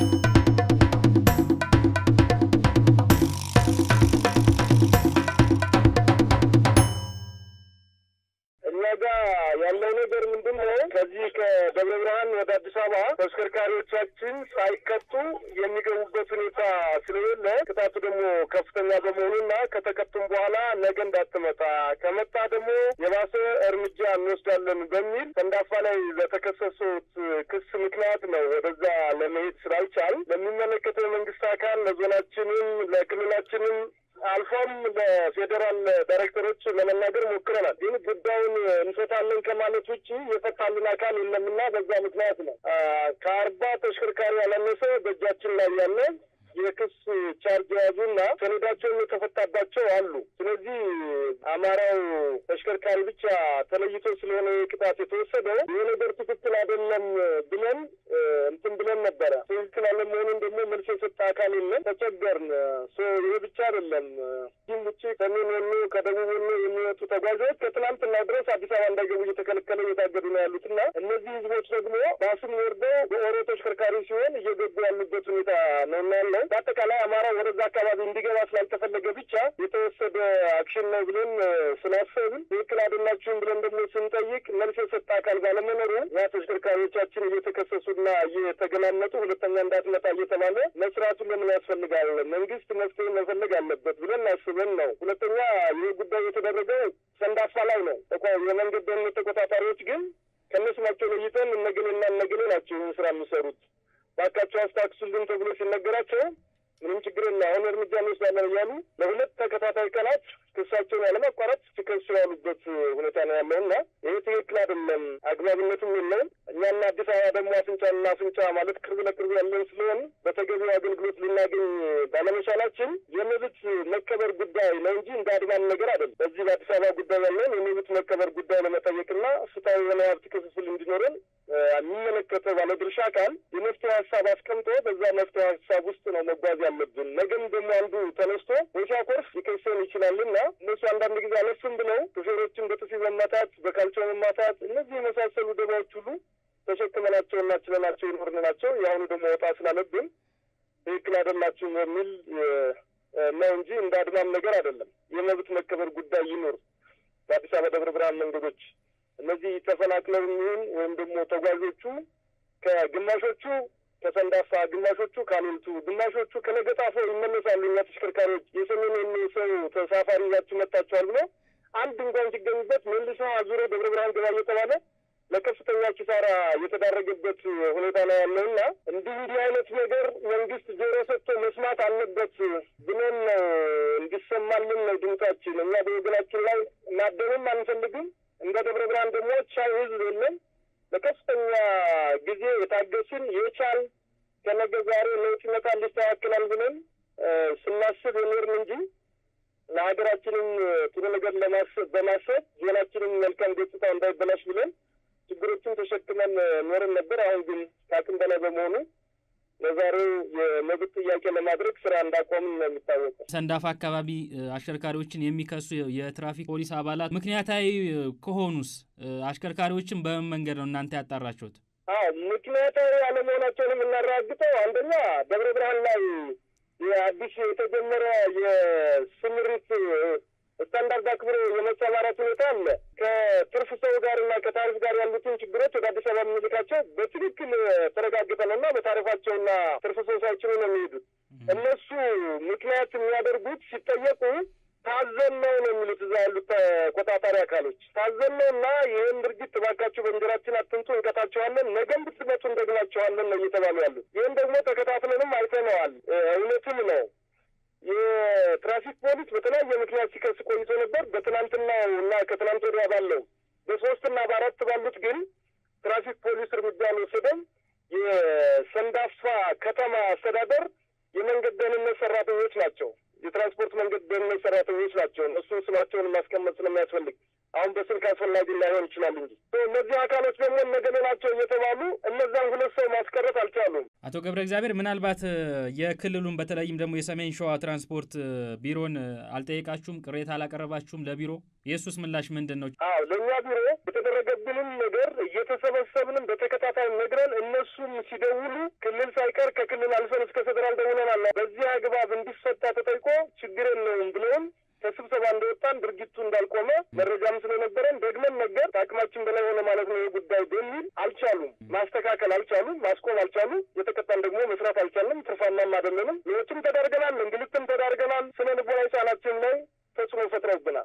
Thank you. ጋር ያለው ነገር ምንድን ነው? ከዚህ ከደብረ ብርሃን ወደ አዲስ አበባ ተሽከርካሪዎቻችን ሳይቀጡ የሚገቡበት ሁኔታ ስለሌለ ቅጣቱ ደግሞ ከፍተኛ በመሆኑና ከተቀጡም በኋላ ነገ እንዳትመጣ ከመጣ ደግሞ የባሰ እርምጃ እንወስዳለን በሚል ሰንዳፋ ላይ ለተከሰሱት ክስ ምክንያት ነው ወደዛ ለመሄድ ስላልቻል ለሚመለከተው የመንግስት አካል ለዞናችንም ለክልላችንም አልፎም ለፌዴራል ዳይሬክተሮች ለመናገር ሞክረናል። ግን ጉዳዩን እንፈታለን ከማለት ውጭ የፈታልን አካል የለምና በዛ ምክንያት ነው ከአርባ ተሽከርካሪ ያላነሰ በእጃችን ላይ ያለ የክስ ቻርጅ የያዙና ሰነዳቸውን የተፈታባቸው አሉ። ስለዚህ አማራው ተሽከርካሪ ብቻ ተለይቶ ስለሆነ ቅጣት የተወሰደው ይህ ነገር ትክክል አይደለም ብለን እንትን ብለን ነበረ። ትክክል አለመሆኑን ደግሞ መልስ የሰጠ አካል የለም። ተቸገርን። ይህ ብቻ አይደለም። ይህም ውጭ ከሰሜን ወሎ ከደቡብ ወሎ የሚመጡ ተጓዦች ከትናንትና ድረስ አዲስ አበባ እንዳይገቡ እየተከለከለ እየታገዱ ነው ያሉትና እነዚህ ህዝቦች ደግሞ ባስም ወርደው በኦሮ ተሽከርካሪ ሲሆን እየገቡ ያሉበት ሁኔታ ነው ያለው። በአጠቃላይ አማራ ወደዛ አካባቢ እንዲገባ ስላልተፈለገ ብቻ የተወሰደ አክሽን ነው ብለን ስላሰብን ትክክል አይደላችሁም ብለን ደግሞ ስንጠይቅ መልስ የሰጠ አካል ባለመኖሩ ያ ተሽከርካሪዎቻችን እየተከሰሱና እየተገናነጡ ሁለተኛ እንዳትመጣ እየተባለ መስራቱን ለምን ያስፈልጋል? መንግስት መፍትሄ መፈለግ አለበት ብለን አስበን ነው። ሁለተኛ ይህ ጉዳይ የተደረገው ሰንዳፋ ላይ ነው። የመንገድ ደህንነት ተቆጣጣሪዎች ግን ከነስማቸው ለይተን እነገሌና እነገሌ ናቸው ይህን ስራ የሚሰሩት ባካቸው አስታክሱልን ተብሎ ሲነገራቸው ምንም ችግር የለ አሁን እርምጃ እንወስዳለን እያሉ ለሁለት ተከታታይ ቀናት ክሳቸውን ያለማቋረጥ ሲከሱ ያሉበት ሁኔታ ነው ያለው እና ይህ ትክክል አይደለም፣ አግባብነትም የለውም። እኛና አዲስ አበባ ደግሞ አፍንጫና አፍንጫ ማለት ቅርብ ለቅርብ ያለን ስለሆን በተገቢው አገልግሎት ልናገኝ ባለመቻላችን የመብት መከበር ጉዳይ ነው እንጂ እንደ አድማን ነገር አይደለም። በዚህ በአዲስ አበባ ጉዳይ ያለን የመብት መከበር ጉዳይ ለመጠየቅና ፍትሐዊ የሆነ ሀብት ክፍፍል እንዲኖረን የሚመለከተው ባለድርሻ አካል የመፍትሄ ሀሳብ አስቀምጦ በዛ መፍትሄ ሀሳብ ውስጥ ነው መጓዝ ያለብን። ነገም ደግሞ አንዱ ተነስቶ ወሻኮርስ ሊከሰን ይችላልና እነሱ አንዳንድ ጊዜ አለፍም ብለው ሹፌሮችን በጥፊ መማታት፣ በካልቾ መማታት፣ እነዚህ የመሳሰሉ ደባዎች ሁሉ ተሸክመናቸውና ችለናቸው ይኖርን ናቸው። የአሁኑ ደግሞ ወጣ ስላለብን ትክክል አይደላችሁም በሚል ነው እንጂ እንደ አድማም ነገር አይደለም። የመብት መከበር ጉዳይ ይኖር በአዲስ አበባ ደብረ ብርሃን መንገዶች እነዚህ ተፈናቅለው የሚሆን ወይም ደግሞ ተጓዦቹ ከግማሾቹ ከሰንዳፋ ግማሾቹ ካሉልቱ ግማሾቹ ከለገጣፎ ይመለሳሉ። እኛ ተሽከርካሪዎች የሰሜን ሰው ተሳፋሪ ይዛችሁ መጣችኋል ብሎ አንድ እንኳን ሲገኙበት መልሶ አዙሮ ደብረ ብርሃን ገባ እየተባለ ለከፍተኛ ኪሳራ የተዳረገበት ሁኔታ ነው ያለውና እንዲህ እንዲህ አይነት ነገር መንግስት ጆሮ ሰጥቶ መስማት አለበት ብለን እንዲሰማልን ነው ድምጻችን። እኛ በወገናችን ላይ ማደብም አንፈልግም። እንደ ደብረ ብርሃን ደግሞ ቻይ ህዝብ የለም። ለከፍተኛ ጊዜ የታገስን የቻል ከነገ ዛሬ ለውጥ ይመጣል ይስተካከላል ብለን ስናስብ የኖርን እንጂ ለሀገራችንም ጥሩ ነገር በማሰብ ዜናችንም መልካም ገጽታ እንዳይበላሽ ብለን ችግሮችን ተሸክመን ኖርን ነበር። አሁን ግን ከአቅም በላይ በመሆኑ ለዛሬው የመብት ጥያቄ ለማድረግ ስራ እንዳቆምን ነው የሚታወቀው። ሰንዳፋ አካባቢ አሽከርካሪዎችን የሚከሱ የትራፊክ ፖሊስ አባላት ምክንያታዊ ከሆኑስ አሽከርካሪዎችን በምን መንገድ ነው እናንተ ያጣራችሁት? አዎ ምክንያታዊ አለመሆናቸውን የምናረጋግጠው አንደኛ ደብረ ብርሃን ላይ የአዲስ የተጀመረ የስምሪት ስታንዳርድ አክብሮ የመሰማራት ሁኔታ አለ። ከትርፍ ሰው ጋር እና ከታሪፍ ጋር ያሉትን ችግሮች ወደ አዲስ አበባ የምንልካቸው በትክክል ተረጋግጠ ነው እና በታሪፋቸውና ሳይችሉ ነው የሚሄዱት። እነሱ ምክንያት የሚያደርጉት ሲጠየቁ ታዘን ነው ነው የሚሉት እዛ ያሉት ተቆጣጣሪ አካሎች ታዘን ነው እና ይህን ድርጊት እባካችሁ በእንጀራችን አትምጡ፣ እንቀጣቸዋለን፣ ነገም ብትመጡ እንደግናቸዋለን ነው እየተባሉ ያሉት። ይህን ደግሞ ተከታትለንም አይተነዋል። እውነትም ነው። የትራፊክ ፖሊስ በተለያየ ምክንያት ሲከስ ቆይቶ ነበር። በትናንትናው እና ከትናንት ወዲያ ባለው በሶስትና በአራት ባሉት ግን ትራፊክ ፖሊስ እርምጃ አልወሰደም። የሰንዳፋ ከተማ አስተዳደር የመንገድ ደህንነት ሰራተኞች ናቸው። የትራንስፖርት መንገድ ደህንነት ሰራተኞች ናቸው። እነሱን ስማቸውን ማስቀመጥ ስለሚያስፈልግ አሁን በስልክ አስፈላጊ ላይሆን ይችላል እንጂ እነዚህ አካሎች ደግሞ እነገሌ ናቸው እየተባሉ እነዛን ሁለት ሰው ማስቀረት አልቻሉም። አቶ ገብረ እግዚአብሔር ምናልባት የክልሉን በተለይም ደግሞ የሰሜን ሸዋ ትራንስፖርት ቢሮን አልጠየቃችሁም? ቅሬታ አላቀረባችሁም ለቢሮ? የእሱስ ምላሽ ምንድን ነው? አዎ ለእኛ ቢሮ የተደረገብንን ነገር እየተሰበሰብንም በተከታታይ ነግረን እነሱም ሲደውሉ ክልል ሳይቀር ከክልል አልፈን እስከ ፌዴራል ደውለናል። በዚህ አግባብ እንዲፈታ ተጠይቆ ችግር የለውም ብለውም ከስብሰባ እንደወጣን ድርጊቱ እንዳልቆመ መረጃም ስለነበረን ደግመን ነገር ከአቅማችን በላይ ሆነ ማለት ነው ጉዳይ በሚል አልቻሉም፣ ማስተካከል አልቻሉም፣ ማስቆም አልቻሉም። የተቀጣን ደግሞ መስራት አልቻልንም። ትርፋማም አይደለንም። ሌሎችም ተዳርገናል፣ እንግልትም ተዳርገናል። ስነ ልቦናዊ ጫናችን ላይ ተጽዕኖ ፈጥረውብናል።